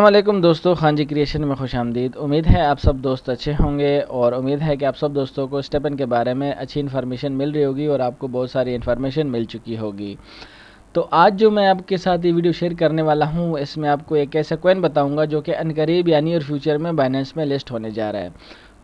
वालेकुम दोस्तों, खान जी क्रिएशन में खुश आमदीद। उम्मीद है आप सब दोस्त अच्छे होंगे और उम्मीद है कि आप सब दोस्तों को स्टेपन के बारे में अच्छी इन्फॉर्मेशन मिल रही होगी और आपको बहुत सारी इन्फॉर्मेशन मिल चुकी होगी। तो आज जो मैं आपके साथ ये वीडियो शेयर करने वाला हूँ, इसमें आपको एक ऐसा कोइन बताऊँगा जो कि अनकरीब यानी और फ्यूचर में बाइनेंस में लिस्ट होने जा रहा है।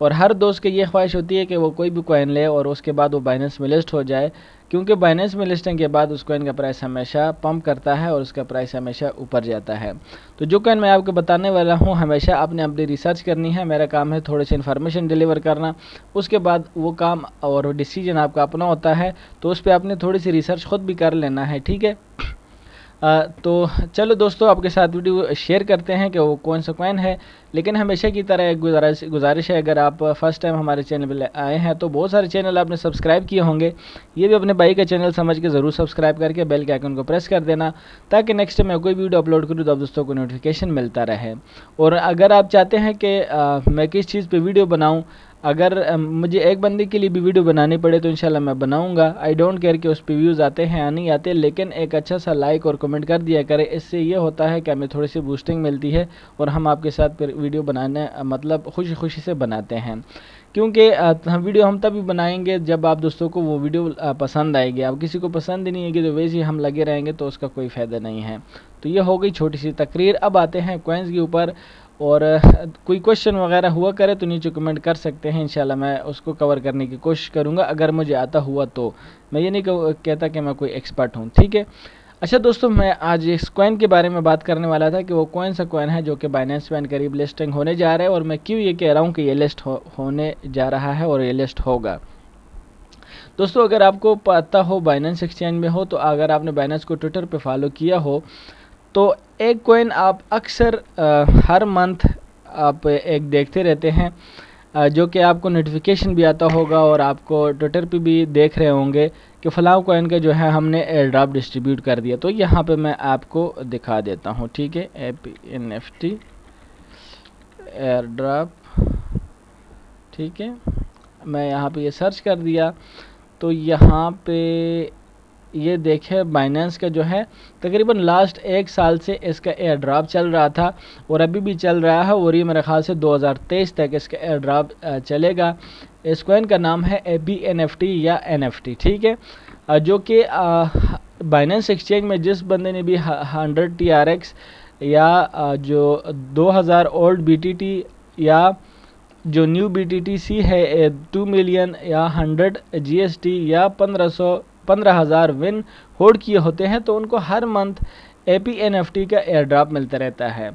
और हर दोस्त की ये ख्वाहिश होती है कि वो कोई भी कोइन ले और उसके बाद वो बाइनेंस में लिस्ट हो जाए, क्योंकि बाइनेंस में लिस्टिंग के बाद उस कोइन का प्राइस हमेशा पम्प करता है और उसका प्राइस हमेशा ऊपर जाता है। तो जो कोइन मैं आपको बताने वाला हूँ, हमेशा आपने अपनी रिसर्च करनी है। मेरा काम है थोड़ी सी इन्फॉर्मेशन डिलीवर करना। उसके बाद वो काम और डिसीज़न आपका अपना होता है तो उस पर आपने थोड़ी सी रिसर्च खुद भी कर लेना है, ठीक है? आ, तो चलो दोस्तों आपके साथ वीडियो शेयर करते हैं कि वो कौन सा कॉइन है। लेकिन हमेशा की तरह एक गुजारिश गुजारिश है अगर आप फ़र्स्ट टाइम हमारे चैनल पर आए हैं तो बहुत सारे चैनल आपने सब्सक्राइब किए होंगे। ये भी अपने भाई का चैनल समझ के ज़रूर सब्सक्राइब करके बेल के आइकन को प्रेस कर देना ताकि नेक्स्ट मैं कोई वीडियो अपलोड करूँ तो आप दोस्तों को नोटिफिकेशन मिलता रहे। और अगर आप चाहते हैं कि मैं किस चीज़ पर वीडियो बनाऊँ अगर मुझे एक बंदे के लिए भी वीडियो बनानी पड़े तो इंशाल्लाह मैं बनाऊँगा। आई डोंट केयर कि उस पर व्यूज़ आते हैं या नहीं आते, लेकिन एक अच्छा सा लाइक और कमेंट कर दिया करें। इससे ये होता है कि हमें थोड़ी सी बूस्टिंग मिलती है और हम आपके साथ फिर वीडियो बनाने मतलब खुशी खुशी से बनाते हैं। क्योंकि हम वीडियो हम तभी बनाएँगे जब आप दोस्तों को वो वीडियो पसंद आएगी। अब किसी को पसंद ही नहीं आएगी तो वैसे ही हम लगे रहेंगे तो उसका कोई फ़ायदा नहीं है। तो ये हो गई छोटी सी तकरीर। अब आते हैं कोइंस के ऊपर। और कोई क्वेश्चन वगैरह हुआ करे तो नीचे कमेंट कर सकते हैं इंशाल्लाह मैं उसको कवर करने की कोशिश करूँगा। अगर मुझे आता हुआ तो। मैं ये नहीं कहता कि मैं कोई एक्सपर्ट हूँ ठीक है? अच्छा दोस्तों मैं आज इस कॉइन के बारे में बात करने वाला था कि वो कौन सा कॉइन है जो कि बाइनेंस में करीब लिस्टिंग होने जा रहा है और मैं क्यों ये कह रहा हूँ कि ये लिस्ट हो, होने जा रहा है और ये लिस्ट होगा। दोस्तों अगर आपको पता हो बाइनेंस एक्सचेंज में हो तो अगर आपने बाइनेंस को ट्विटर पे फॉलो किया हो तो एक कोइन आप अक्सर हर मंथ आप एक देखते रहते हैं जो कि आपको नोटिफिकेशन भी आता होगा और आपको ट्विटर पे भी देख रहे होंगे कि फ़लाँ कोइन का जो है हमने एयर ड्राप डिस्ट्रीब्यूट कर दिया। तो यहाँ पे मैं आपको दिखा देता हूँ, ठीक है? A P N F T air drop ठीक है? मैं यहाँ पे ये सर्च कर दिया तो यहाँ पे ये देखे बाइनेंस का जो है, तकरीबन लास्ट एक साल से इसका एयर ड्राप चल रहा था और अभी भी चल रहा है और ये मेरे ख्याल से 2023 तक इसका एयर ड्राप चलेगा। इस कोइन का नाम है A B N F T या एन एफ़ टी ठीक है? जो कि बाइनेंस एक्सचेंज में जिस बंदे ने भी हंड्रेड टी आर एक्स या जो 2000 ओल्ड बी टी टी या जो new B T T C है टू मिलियन या हंड्रेड जी एस टी या पंद्रह सौ पंद्रह हज़ार विन होल्ड किए होते हैं तो उनको हर month A P N F T का एयर ड्राप मिलता रहता है।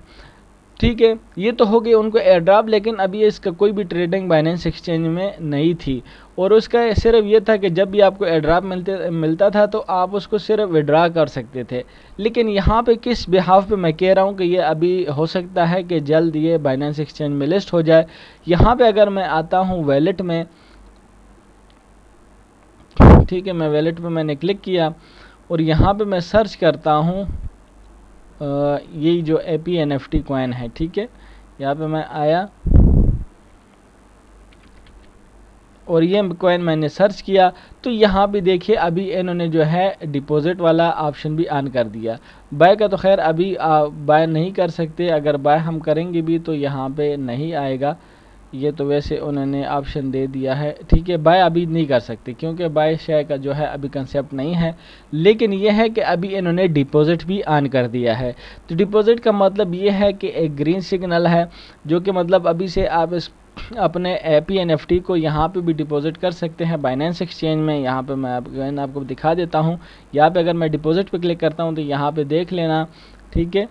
ठीक है, ये तो हो गई उनको एयर ड्राप लेकिन अभी इसका कोई भी ट्रेडिंग बाइनेंस एक्सचेंज में नहीं थी। और उसका सिर्फ़ ये था कि जब भी आपको एयर ड्रॉप मिलते, मिलता था तो आप उसको सिर्फ़ विड्रा कर सकते थे। लेकिन यहाँ पे किस बिहाफ पे मैं कह रहा हूँ कि ये अभी हो सकता है कि जल्द ये बाइनेंस एक्सचेंज में लिस्ट हो जाए। यहाँ पर अगर मैं आता हूँ वैलेट में ठीक है, मैं वैलेट पे मैंने क्लिक किया और यहाँ पे मैं सर्च करता हूँ यही जो A P N F T coin है, ठीक है, यहाँ पे मैं आया और ये कॉइन मैंने सर्च किया तो यहाँ भी देखिए, अभी इन्होंने जो है डिपॉजिट वाला ऑप्शन भी ऑन कर दिया। बाय का तो खैर अभी बाय नहीं कर सकते, अगर बाय हम करेंगे भी तो यहाँ पे नहीं आएगा। ये तो वैसे उन्होंने ऑप्शन दे दिया है। ठीक है बाय अभी नहीं कर सकते क्योंकि बाय शेयर का जो है अभी कंसेप्ट नहीं है। लेकिन ये है कि अभी इन्होंने डिपॉजिट भी ऑन कर दिया है। तो डिपॉजिट का मतलब ये है कि एक ग्रीन सिग्नल है जो कि मतलब अभी से आप इस अपने A P N F T को यहाँ पे भी डिपॉजिट कर सकते हैं बाइनेंस एक्सचेंज में। यहाँ पे मैं आप, आपको दिखा देता हूँ। यहाँ पे अगर मैं डिपॉजिट पे क्लिक करता हूँ तो यहाँ पे देख लेना। ठीक है?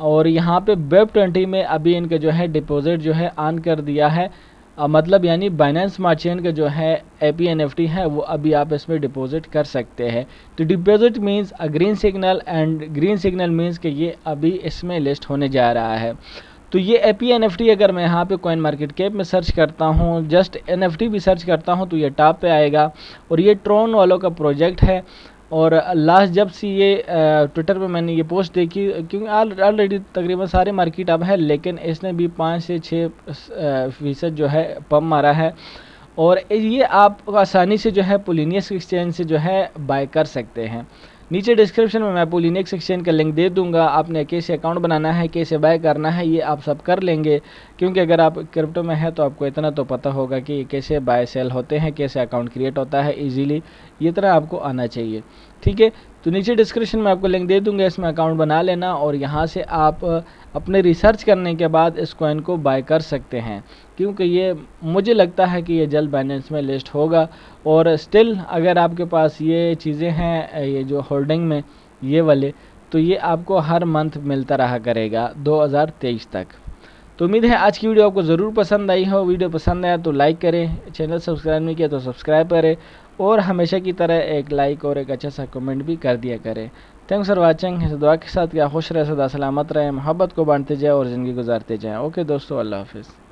और यहाँ पे वेब ट्वेंटी में अभी इनका जो है डिपॉजिट जो है ऑन कर दिया है। मतलब यानी बाइनेंस स्मार्ट चेन का जो है A P N F T है, वो अभी आप इसमें डिपॉजिट कर सकते हैं। तो deposit means a green signal and green signal means कि ये अभी इसमें लिस्ट होने जा रहा है। तो ये A P N F T अगर मैं यहाँ पे कॉइन मार्केट कैप में सर्च करता हूँ जस्ट एन एफ़ टी भी सर्च करता हूँ तो ये टॉप पे आएगा। और ये ट्रोन वालों का प्रोजेक्ट है। और लास्ट जब से ये ट्विटर पे मैंने ये पोस्ट देखी, क्योंकि ऑलरेडी तकरीबन सारे मार्केट अब है, लेकिन इसने भी पाँच से छः फ़ीसद जो है पम मारा है। और ये आप आसानी से जो है पोलिनियस एक्सचेंज से जो है बाय कर सकते हैं। नीचे डिस्क्रिप्शन में मैं आपको लिनक्स एक्सचेंज का लिंक दे दूँगा। आपने कैसे अकाउंट बनाना है, कैसे बाय करना है, ये आप सब कर लेंगे। क्योंकि अगर आप क्रिप्टो में हैं तो आपको इतना तो पता होगा कि कैसे बाय सेल होते हैं, कैसे अकाउंट क्रिएट होता है ईजिली ये तरह आपको आना चाहिए। ठीक है? तो नीचे डिस्क्रिप्शन में आपको लिंक दे दूँगा, इसमें अकाउंट बना लेना और यहाँ से आप अपने रिसर्च करने के बाद इस कॉइन को बाय कर सकते हैं। क्योंकि ये मुझे लगता है कि ये जल्द बाइनेंस में लिस्ट होगा और स्टिल अगर आपके पास ये चीज़ें हैं ये जो होल्डिंग में ये वाले तो ये आपको हर मंथ मिलता रहा करेगा 2023 तक। तो उम्मीद है आज की वीडियो आपको ज़रूर पसंद आई हो। वीडियो पसंद आया तो लाइक करें चैनल सब्सक्राइब नहीं किया तो सब्सक्राइब करें और हमेशा की तरह एक लाइक और एक अच्छा सा कमेंट भी कर दिया करें। थैंक्स फॉर वाचिंग इस दुआ के साथ क्या खुश रहे, सदा सलामत रहे। मोहब्बत को बांटते जाए और ज़िंदगी गुजारते जाएँ। ओके दोस्तों, अल्लाह हाफिज़।